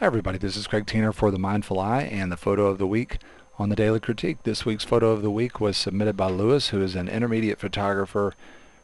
Hi everybody, this is Craig Tanner for The Mindful Eye and the photo of the week on the Daily Critique. This week's photo of the week was submitted by Lewis, who is an intermediate photographer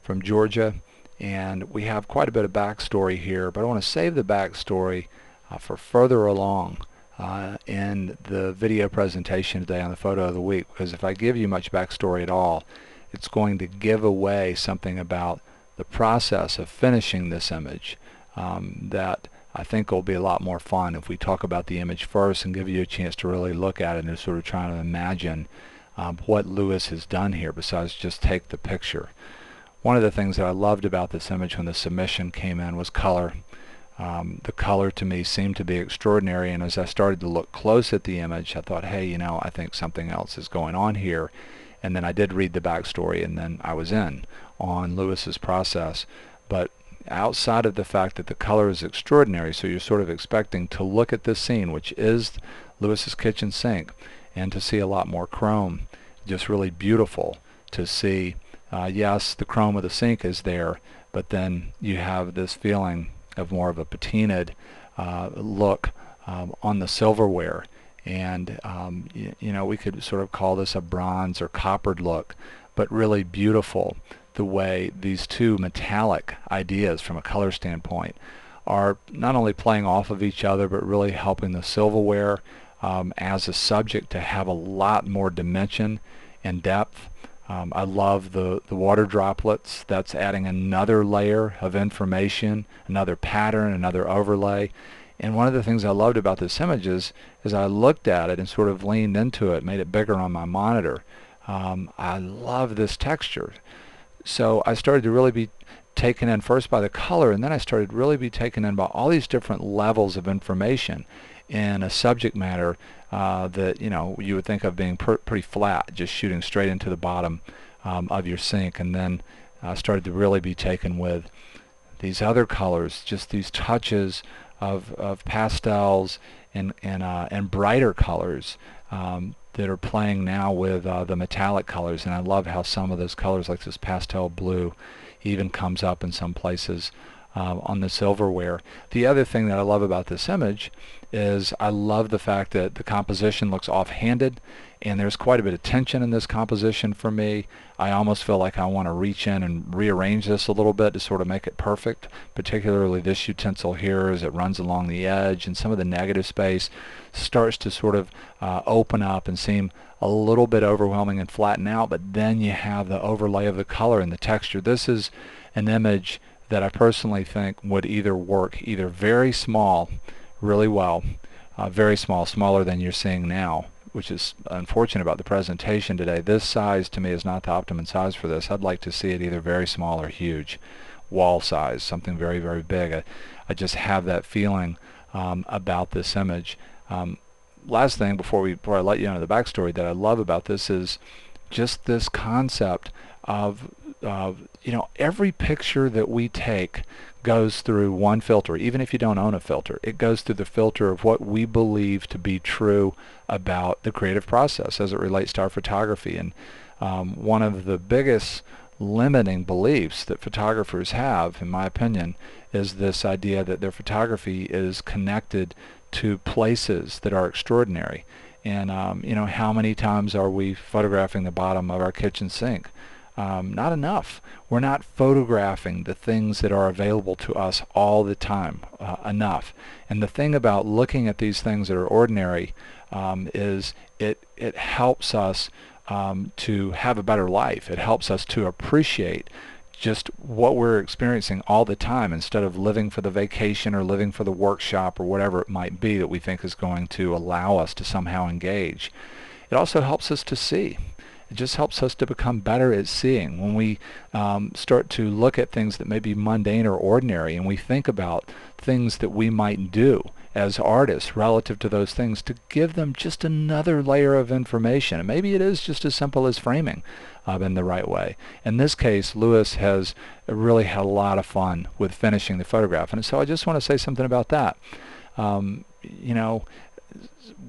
from Georgia, and we have quite a bit of backstory here, but I want to save the backstory uh, for further along uh, in the video presentation today on the photo of the week, because if I give you much backstory at all, it's going to give away something about the process of finishing this image um, that I think it will be a lot more fun if we talk about the image first and give you a chance to really look at it and sort of try to imagine um, what Lewis has done here besides just take the picture. One of the things that I loved about this image when the submission came in was color. Um, the color to me seemed to be extraordinary and as I started to look close at the image I thought hey you know I think something else is going on here and then I did read the backstory and then I was in on Lewis's process but outside of the fact that the color is extraordinary, so you're sort of expecting to look at this scene, which is Lewis's kitchen sink, and to see a lot more chrome. Just really beautiful to see. Uh, yes, the chrome of the sink is there, but then you have this feeling of more of a patinaed uh, look um, on the silverware. And, um, you, you know, we could sort of call this a bronze or coppered look, but really beautiful the way these two metallic ideas from a color standpoint are not only playing off of each other but really helping the silverware um, as a subject to have a lot more dimension and depth. Um, I love the, the water droplets. That's adding another layer of information, another pattern, another overlay. And one of the things I loved about this image is, as I looked at it and sort of leaned into it, made it bigger on my monitor, um, I love this texture. So I started to really be taken in first by the color and then I started really be taken in by all these different levels of information in a subject matter uh, that you know you would think of being pretty flat just shooting straight into the bottom um, of your sink. And then I uh, started to really be taken with these other colors just these touches of, of pastels and, and, uh, and brighter colors um, that are playing now with uh, the metallic colors and I love how some of those colors like this pastel blue even comes up in some places uh, on the silverware. The other thing that I love about this image is I love the fact that the composition looks off-handed and there's quite a bit of tension in this composition for me. I almost feel like I want to reach in and rearrange this a little bit to sort of make it perfect, particularly this utensil here as it runs along the edge and some of the negative space starts to sort of uh, open up and seem a little bit overwhelming and flatten out, but then you have the overlay of the color and the texture. This is an image that I personally think would either work either very small really well, uh, very small, smaller than you're seeing now, which is unfortunate about the presentation today. This size to me is not the optimum size for this. I'd like to see it either very small or huge, wall size, something very, very big. I, I just have that feeling um, about this image. Um, last thing before we before I let you into the backstory that I love about this is just this concept of uh, you know every picture that we take goes through one filter even if you don't own a filter. It goes through the filter of what we believe to be true about the creative process as it relates to our photography. And um, one of the biggest limiting beliefs that photographers have in my opinion is this idea that their photography is connected to places that are extraordinary. And um, you know how many times are we photographing the bottom of our kitchen sink um, not enough. We're not photographing the things that are available to us all the time uh, enough. And the thing about looking at these things that are ordinary um, is it, it helps us um, to have a better life. It helps us to appreciate just what we're experiencing all the time instead of living for the vacation or living for the workshop or whatever it might be that we think is going to allow us to somehow engage. It also helps us to see. It just helps us to become better at seeing. When we um, start to look at things that may be mundane or ordinary and we think about things that we might do as artists relative to those things to give them just another layer of information. And maybe it is just as simple as framing uh, in the right way. In this case, Lewis has really had a lot of fun with finishing the photograph. And so I just want to say something about that. Um, you know,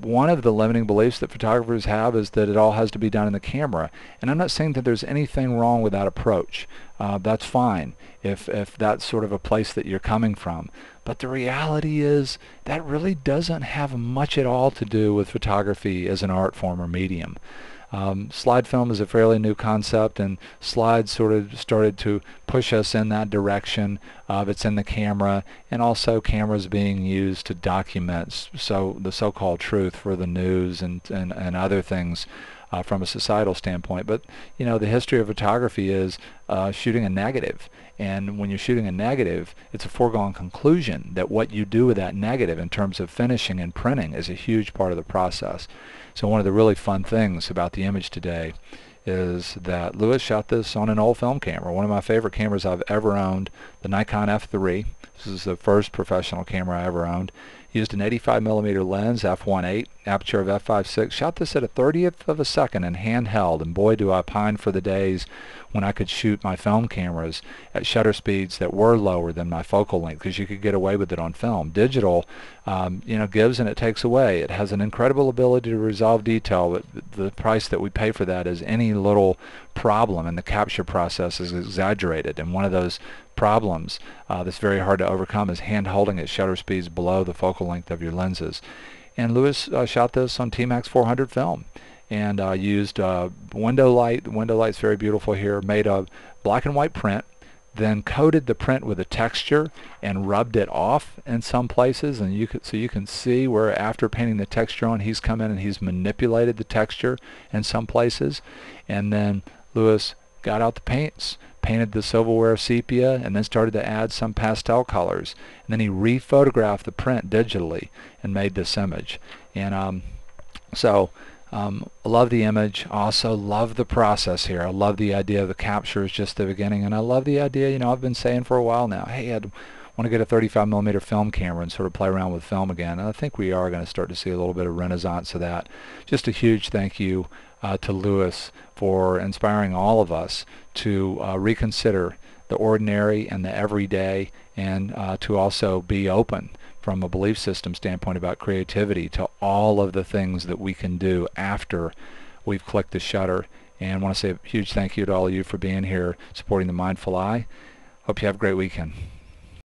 one of the limiting beliefs that photographers have is that it all has to be done in the camera. And I'm not saying that there's anything wrong with that approach. Uh, that's fine if, if that's sort of a place that you're coming from. But the reality is that really doesn't have much at all to do with photography as an art form or medium. Um, slide film is a fairly new concept, and slides sort of started to push us in that direction of it's in the camera, and also cameras being used to document so the so-called truth for the news and, and, and other things uh, from a societal standpoint. But you know, the history of photography is uh, shooting a negative, and when you're shooting a negative, it's a foregone conclusion that what you do with that negative in terms of finishing and printing is a huge part of the process. So one of the really fun things about the image today is that Lewis shot this on an old film camera, one of my favorite cameras I've ever owned, the Nikon F3. This is the first professional camera I ever owned. Used an 85 millimeter lens, f1.8, aperture of f5.6. Shot this at a 30th of a second in handheld, and boy do I pine for the days when I could shoot my film cameras at shutter speeds that were lower than my focal length because you could get away with it on film. Digital, um, you know, gives and it takes away. It has an incredible ability to resolve detail, but the price that we pay for that is any little problem and the capture process is exaggerated. And one of those problems uh, that's very hard to overcome is hand holding at shutter speeds below the focal length of your lenses. And Lewis uh, shot this on T-Max 400 film and uh, used uh, window light. The window light's very beautiful here, made of black and white print, then coated the print with a texture and rubbed it off in some places. And you could so you can see where after painting the texture on he's come in and he's manipulated the texture in some places. And then Lewis got out the paints painted the silverware sepia and then started to add some pastel colors. And then he rephotographed the print digitally and made this image. And um, so um, I love the image. Also love the process here. I love the idea of the capture is just the beginning, and I love the idea. You know, I've been saying for a while now, hey, I want to get a 35 millimeter film camera and sort of play around with film again. And I think we are going to start to see a little bit of renaissance of that. Just a huge thank you uh, to Lewis for inspiring all of us to uh, reconsider the ordinary and the everyday, and uh, to also be open from a belief system standpoint about creativity to all of the things that we can do after we've clicked the shutter. And I want to say a huge thank you to all of you for being here supporting the Mindful Eye. Hope you have a great weekend.